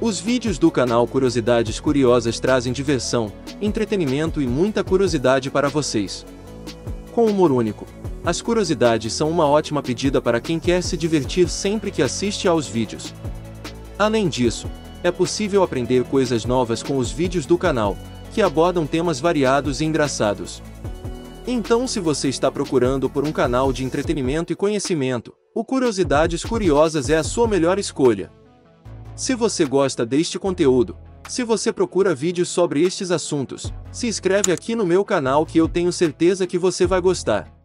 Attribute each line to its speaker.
Speaker 1: Os vídeos do canal Curiosidades Curiosas trazem diversão, entretenimento e muita curiosidade para vocês. Com humor único, as curiosidades são uma ótima pedida para quem quer se divertir sempre que assiste aos vídeos. Além disso, é possível aprender coisas novas com os vídeos do canal, que abordam temas variados e engraçados. Então, se você está procurando por um canal de entretenimento e conhecimento, o Curiosidades Curiosas é a sua melhor escolha. Se você gosta deste conteúdo, se você procura vídeos sobre estes assuntos, se inscreve aqui no meu canal que eu tenho certeza que você vai gostar.